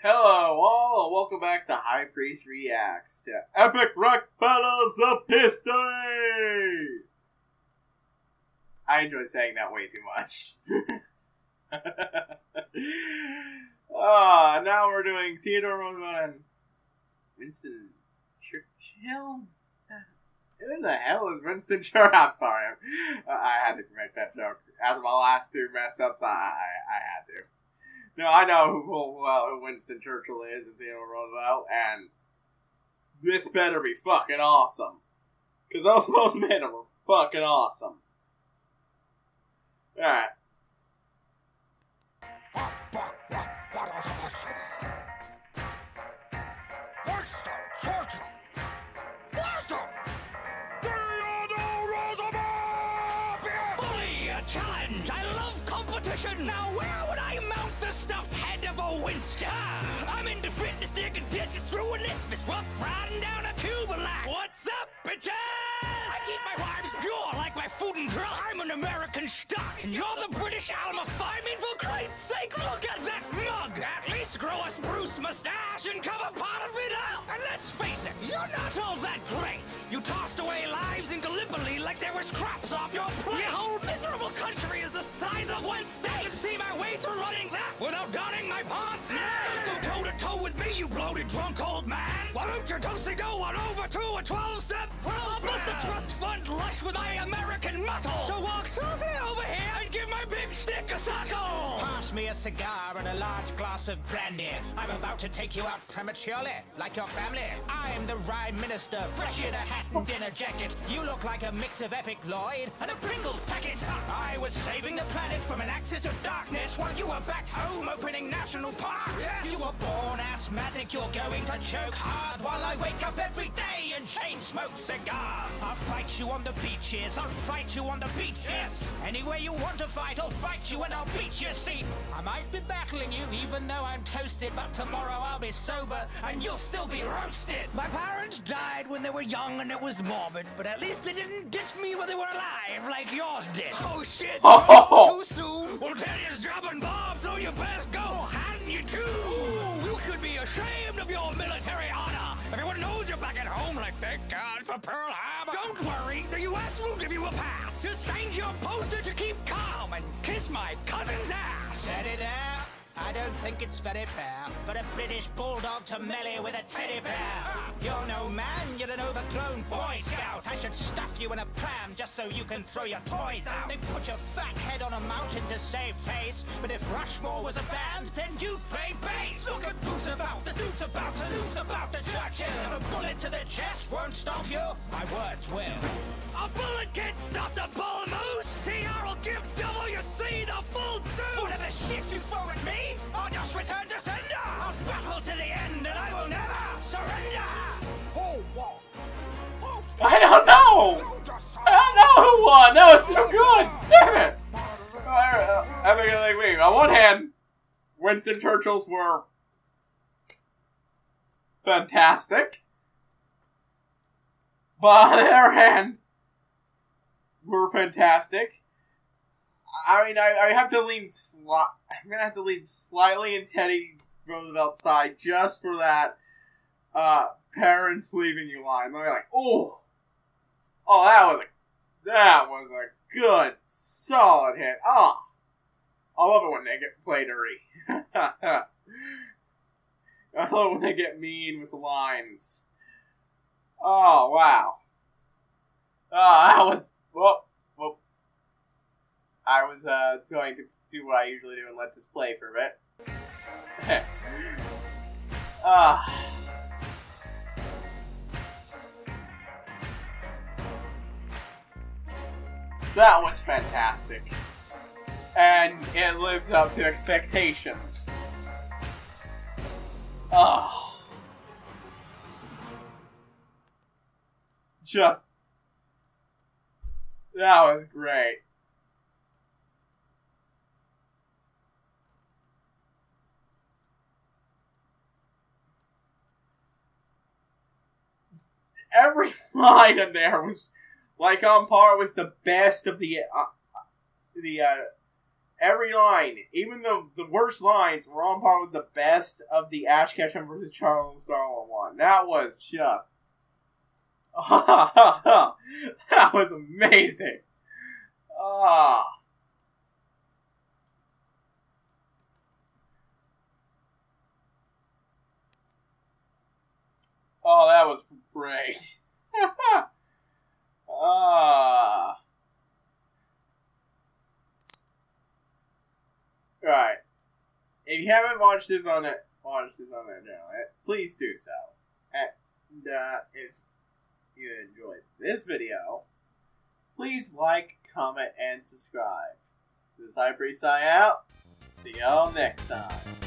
Hello, all, and welcome back to High Priest Reacts to Epic Rap Battles of History! I enjoy saying that way too much. Ah, now we're doing Theodore Roosevelt and Winston Churchill? Who the hell is Winston Churchill? I'm sorry. I had to make that joke. After my last two mess ups, I, I, I had to. No, I know who, well, who Winston Churchill is and Theodore Roosevelt, and this better be fucking awesome. Because those, those men are fucking awesome. Alright. Challenge! I love competition! Now where would I mount the stuffed Oh, head of a Winston? I'm into fitness, digging ditches through an isthmus, rough riding down a Cuban line. What's up, bitches? I keep my rhymes pure like my food and drugs. I'm an American stock, and you're the British Alma I mean, for Christ's sake, look at that mug! At least grow a spruce mustache and cover part of it up! And let's face it, you're not all that great! You tossed away lives in Gallipoli like there were scraps my pants? Now go toe to toe with me, you bloated drunk old man! Why don't you do do on over to a 12-step program? Bust a trust fund lush with my American muscle! So walk softly over here and give my big stick a suckle! Pass me a cigar and a large glass of brandy. I'm about to take you out prematurely, like your family. I am the rhyme minister, fresh in a hat and dinner jacket. You look like a mix of Epic Lloyd and a Pringles packet. Was saving the planet from an axis of darkness. While you were back home opening national parks. You were born asthmatic, you're going to choke hard while I wake up every day and chain smoke cigars. I'll fight you on the beaches, I'll fight you on the beaches. Anywhere you want to fight, I'll fight you and I'll beat you. See, I might be battling you even though I'm toasted, but tomorrow I'll be sober and you'll still be roasted. My parents died when they were young and it was morbid, but at least they didn't ditch me when they were alive like yours did. Oh shit, too soon. Well, Teddy's dropping bombs, so you best go. Hadn't you too? Should be ashamed of your military honor. Everyone knows you're back at home, like thank God for Pearl Harbor. Don't worry, the U.S. will give you a pass. Just change your poster to keep calm and kiss my cousin's ass. Teddy there. I don't think it's very fair for a British bulldog to melee with a teddy bear. You're no man, you're an overgrown boy scout. I should stuff you in a pram just so you can throw your toys out. They put your fat head on a mountain to save face. But if Rushmore was a band, then you'd play bass. Look at Roosevelt, the dude's about to lose the bout to Churchill. If a bullet to the chest won't stop you, my words will. A bullet can't stop the bull one hand, Winston Churchill's were fantastic. But on the other hand, were fantastic. I mean, I, I have to lean sli- I'm gonna have to lean slightly in Teddy Roosevelt's side just for that uh, parents leaving you line. They're like, oh, oh, that was a, that was a good, solid hit. Oh, I love it when they get play. I love it when they get mean with lines. Oh wow. Oh, that was well, well. I was uh, going to do what I usually do and let this play for a bit. Ah. That was fantastic. And it lived up to expectations. Oh. Just. That was great. Every line in there was like on par with the best of the uh, the uh, every line, even the the worst lines, were on par with the best of the Ash Ketchum versus Charles Darwin one. That was just. that was amazing. Ah. Oh, that was great. if you haven't watched this on it, watched this on that channel, eh, please do so. And uh, if you enjoyed this video, please like, comment, and subscribe. This is Hyper Sign out. See y'all next time.